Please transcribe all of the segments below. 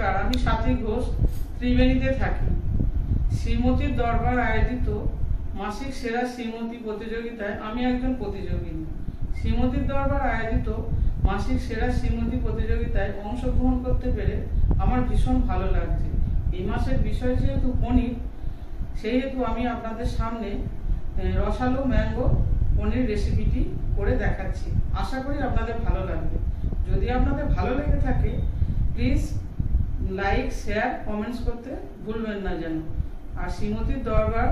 নমস্কার, আমি সাথী ঘোষ, ত্রিবেণীতে থাকি। শ্রীমতীর দরবার আয়োজিত মাসিক সেরা শ্রীমতী প্রতিযোগিতায় আমি একজন প্রতিযোগিনী শ্রীমতীর দরবার আয়োজিত মাসিক সেরা শ্রীমতী প্রতিযোগিতায় অংশগ্রহণ করতে পেরে আমার ভীষণ ভালো লাগছে। এই মাসের বিষয় যেহেতু পনির, সেহেতু আমি আপনাদের সামনে রসালো ম্যাঙ্গো পনির রেসিপিটি করে দেখাচ্ছি। আশা করি আপনাদের ভালো লাগবে। যদি আপনাদের ভালো লেগে থাকে প্লিজ লাইক শেয়ার কমেন্টস করতে ভুলবেন না যেন। আর শ্রীমতির দরবার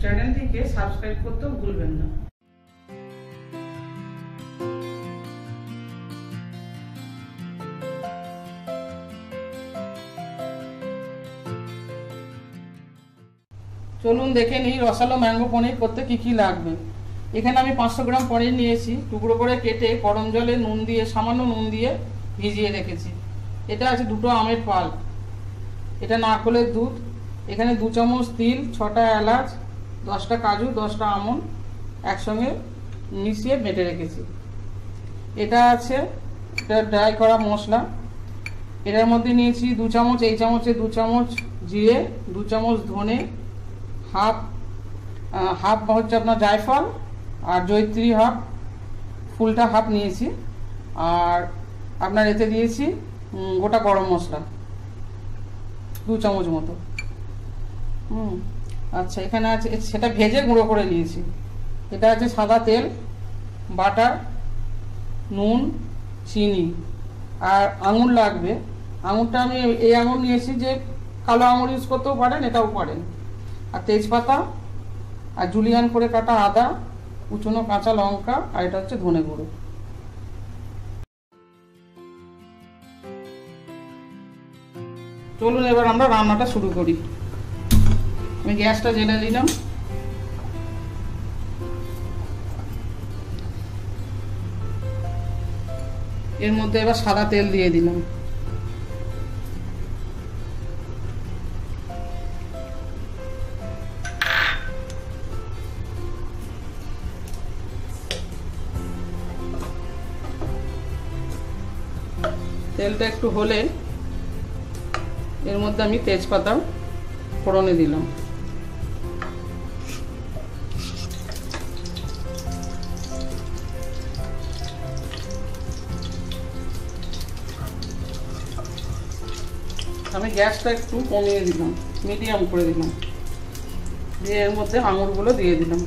চ্যানেলটিকে সাবস্ক্রাইব করতেও ভুলবেন না। চলুন দেখে নিই রসালো ম্যাঙ্গো পনির করতে কি কি লাগবে। এখানে আমি পাঁচশো গ্রাম পনির নিয়েছি। টুকরো করে কেটে গরম জলে নুন দিয়ে, সামান্য নুন দিয়ে ভিজিয়ে রেখেছি। এটা আছে দুটো আমের পাল। এটা নারকলের দুধ। এখানে দু চামচ তিল, ছটা এলাচ, দশটা কাজু, দশটা আমন একসঙ্গে মিশিয়ে বেটে রেখেছি। এটা আছে এটা ড্রাই করা মশলা। এটার মধ্যে নিয়েছি দু চামচ, এই চামচে দু চামচ জিরে, দু চামচ ধনে, হাফ হাফ হচ্ছে আপনার জায়ফল আর জৈত্রী হাফ। ফুলটা হাফ নিয়েছি। আর আপনার এতে দিয়েছি গোটা গরম মশলা। দু চামচ মতো। হুম আচ্ছা এখানে আছে, সেটা ভেজে গুঁড়ো করে নিয়েছি। এটা আছে সাদা তেল, বাটার, নুন, চিনি। আর আঙুর লাগবে। আঙুরটা আমি এই আঙুর নিয়েছি যে কালো আঙুর ইউজ করতেও পারেন, এটাও পারেন। আর তেজপাতা আর জুলিয়ান করে কাটা আদা, কুচনো কাঁচা লঙ্কা, আর এটা হচ্ছে ধনে গুঁড়ো। চলুন এবার আমরা রান্নাটা শুরু করি। আমি গ্যাসটা জেলে দিলাম এর মধ্যে এবার সাদা তেল দিয়ে দিলাম। তেলটা একটু হলে এর মধ্যে আমি তেজপাতা ফোড়নে দিলাম। আমি গ্যাসটা একটু কমিয়ে দিলাম, মিডিয়াম করে দিলাম। দিয়ে এর মধ্যে আঙুরগুলো দিয়ে দিলাম।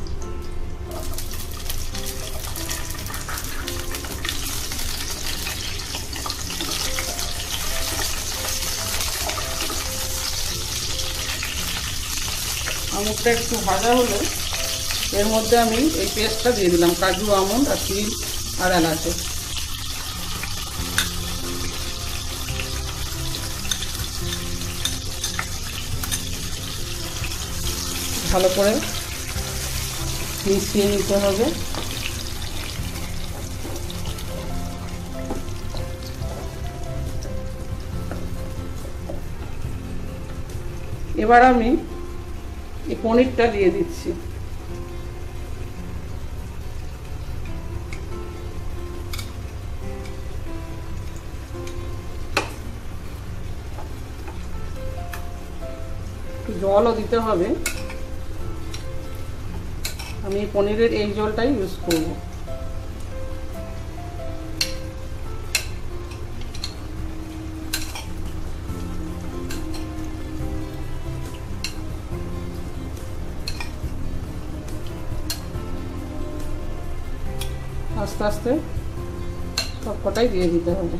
আঙুরটা একটু ভাজা হলো, এর মধ্যে আমি এই পেস্টটা দিয়ে দিলাম, কাজু আমন্ড আর তিল আর এলাচে। ভালো করে মিশিয়ে নিতে হবে। এবার আমি এই পনিরটা দিয়ে দিচ্ছি। জলও দিতে হবে। আমি পনিরের এই জলটাই ইউজ করব। আস্তে আস্তে সব কটাই দিয়ে দিতে হবে।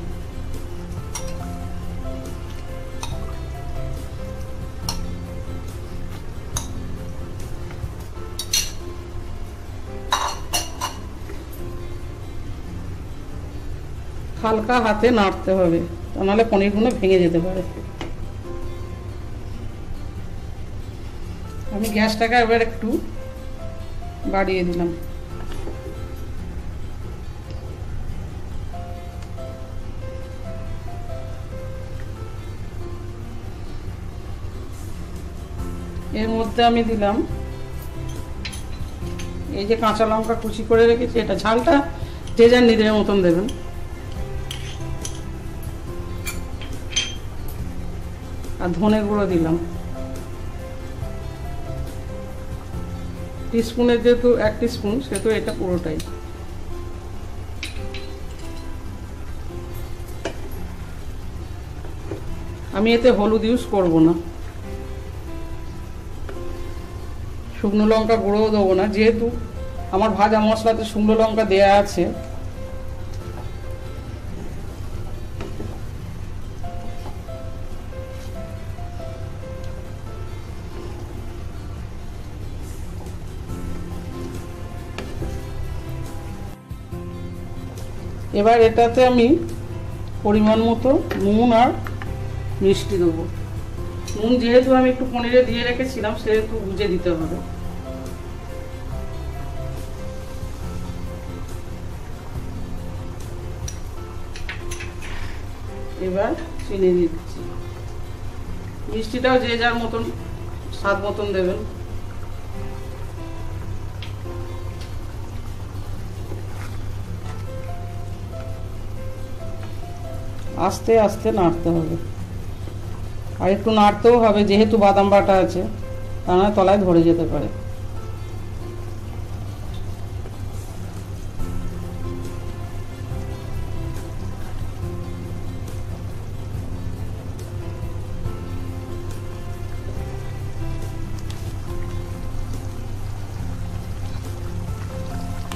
হালকা হাতে নাড়তে হবে, তা নাহলে পনিরগুলো ভেঙে যেতে পারে। আমি গ্যাসটাকে এবার একটু বাড়িয়ে দিলাম। এর মধ্যে আমি দিলাম। এই যে কাঁচা লঙ্কা কুচি করে রেখেছি, এটা ঝালটা যে যার নিজের মতন দেবেন। আর ধনে গুঁড়ো দিলাম। টিস্পুনের যেহেতু এক টিস্পুন, সেহেতু এটা পুরোটাই। আমি এতে হলুদ ইউজ করব না। শুকনো লঙ্কা গুঁড়োও দেবো না, যেহেতু আমার ভাজা মশলাতে শুকনো লঙ্কা দেয়া আছে। এবার এটাতে আমি পরিমাণ মতো নুন আর মিষ্টি দেবো। নুন যেহেতু আমি একটু পনিরে দিয়ে রেখেছিলাম, সেহেতু বুঝে দিতে হবে। এবার চিনি দিচ্ছি। মিষ্টিটাও যে যার মতন, স্বাদ মতন দেবেন। আস্তে আস্তে নাড়তে হবে। আর একটু নাড়তেও হবে, যেহেতু বাদাম বাটা আছে, তা না তলায় ধরে যেতে পারে।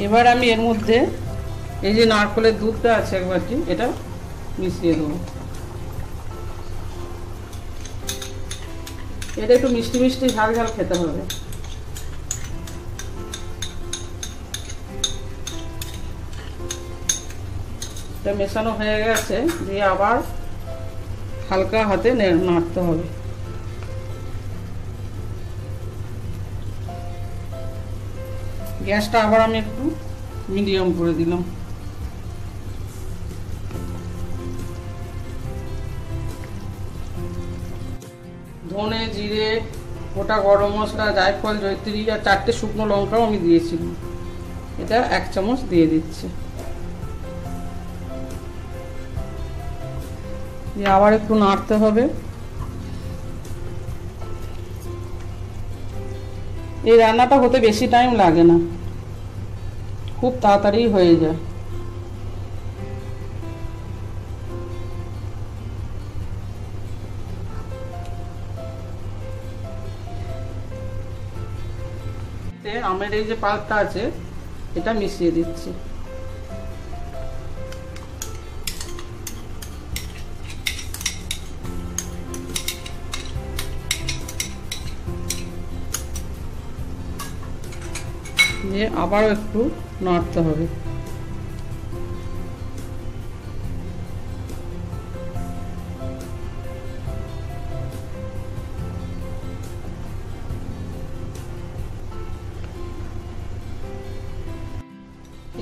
এবার আমি এর মধ্যে এই যে নারকলের দুধটা আছে একবারটি, এটা মিশিয়ে দেবো। এটা একটু মিষ্টি মিষ্টি ঝাল ঝাল খেতে হবে। মেশানো হয়ে গেছে, দিয়ে আবার হালকা হাতে নাড়তে হবে। গ্যাসটা আবার আমি একটু মিডিয়াম করে দিলাম। জিরে, গোটা গরম মশলা, জায়ফল জৈত্রী আর চারটে শুকনো লঙ্কাও আমি দিয়েছিলাম। এটা এক চামচ দিয়ে দিচ্ছি। দিয়ে আবার একটু নাড়তে হবে। এই রান্নাটা হতে বেশি টাইম লাগে না। খুব তাড়াতাড়ি হয়ে যায়। আমের এই যে পাল্পটা আছে এটা মিশিয়ে দিচ্ছি। আবারও একটু নাড়তে হবে।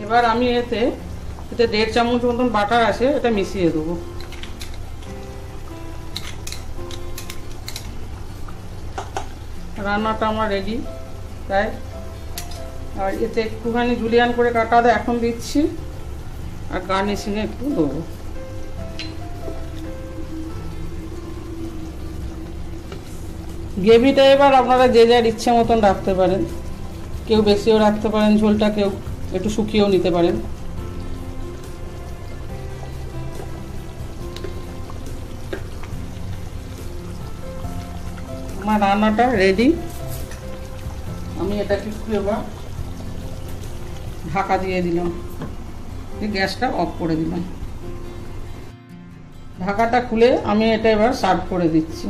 এবার আমি এতে এতে দেড় চামচ মতন বাটার আছে, এটা মিশিয়ে দেবো। রান্নাটা আমার রেডি তাই। আর এতে একটুখানি জুলিয়ান করে কাটা দেয় এখন দিচ্ছি। আর গার্নিশিংয়ে একটু দেবো। গ্রেভিটা এবার আপনারা যে যার ইচ্ছে মতন রাখতে পারেন। কেউ বেশিও রাখতে পারেন, ঝোলটা কেউ একটু শুকিয়েও নিতে পারেন। আমার রান্নাটা রেডি আমি এটাকে এবার ঢাকা দিয়ে দিলাম। গ্যাসটা অফ করে দিলাম। ঢাকাটা খুলে আমি এটা এবার সার্ভ করে দিচ্ছি।